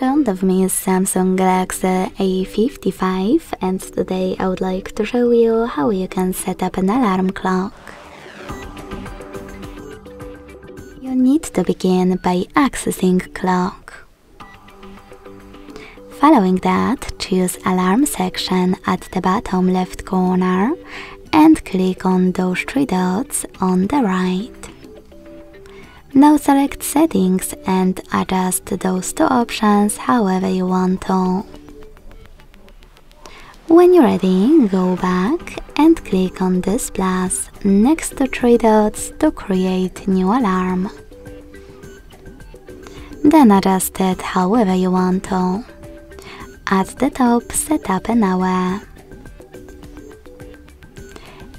front of me is Samsung Galaxy A55 and today I would like to show you how you can set up an alarm clock. You need to begin by accessing clock. Following that, choose alarm section at the bottom left corner and click on those three dots on the right. Now select settings and adjust those two options however you want to. When you're ready, go back and click on this plus next to three dots to create new alarm. Then adjust it however you want to. At the top, set up an hour.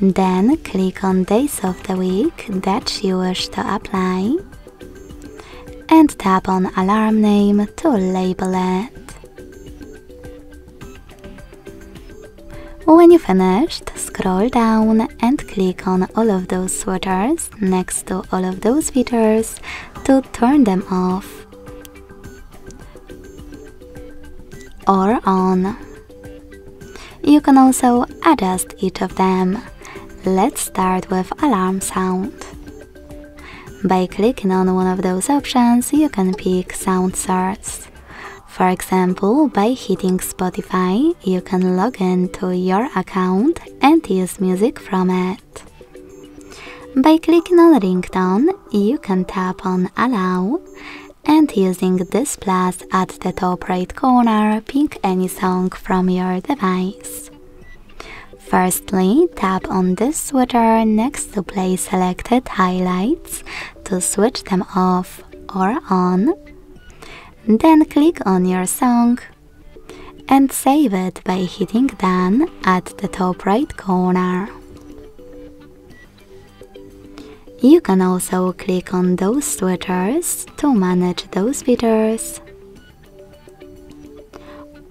Then click on days of the week that you wish to apply and tap on alarm name to label it. When you finished, scroll down and click on all of those switches next to all of those features to turn them off or on. You can also adjust each of them Let's start with alarm sound. By clicking on one of those options, you can pick sound source. For example, by hitting Spotify, you can log into your account and use music from it. By clicking on ringtone, you can tap on allow and using this plus at the top right corner, pick any song from your device. Firstly, tap on this switcher next to play selected highlights to switch them off or on. Then click on your song and save it by hitting done at the top right corner. You can also click on those switchers to manage those features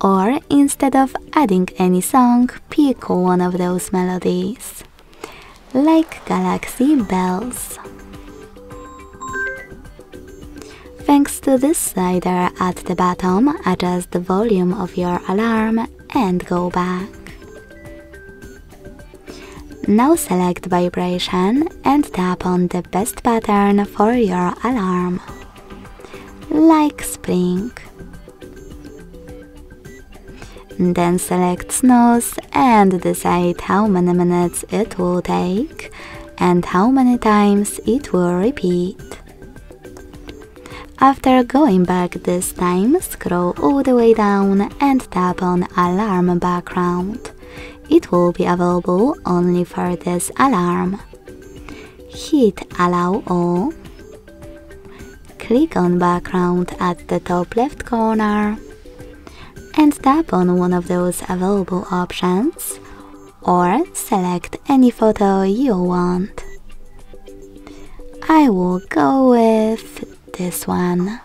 or instead of adding any song, pick one of those melodies, like Galaxy Bells. Thanks to this slider at the bottom, adjust the volume of your alarm and go back. Now select vibration and tap on the best pattern for your alarm, like spring. Then select snooze and decide how many minutes it will take and how many times it will repeat. After going back this time, scroll all the way down and tap on Alarm Background. It will be available only for this alarm. Hit Allow All. Click on Background at the top left corner and tap on one of those available options or select any photo you want. I will go with this one.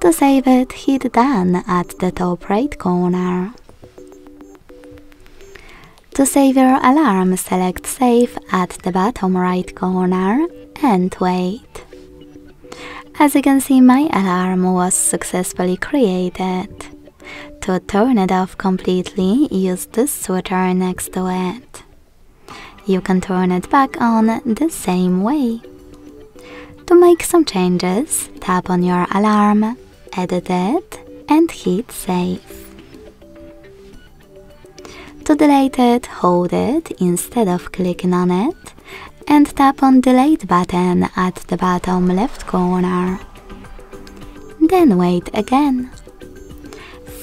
To save it, hit done at the top right corner. To save your alarm, select save at the bottom right corner and wait. As you can see, my alarm was successfully created. To turn it off completely, use the switcher next to it. You can turn it back on the same way. To make some changes, tap on your alarm, edit it, and hit save. To delete it, hold it instead of clicking on it, and tap on delete button at the bottom left corner. Then wait again.